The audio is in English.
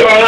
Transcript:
Amen.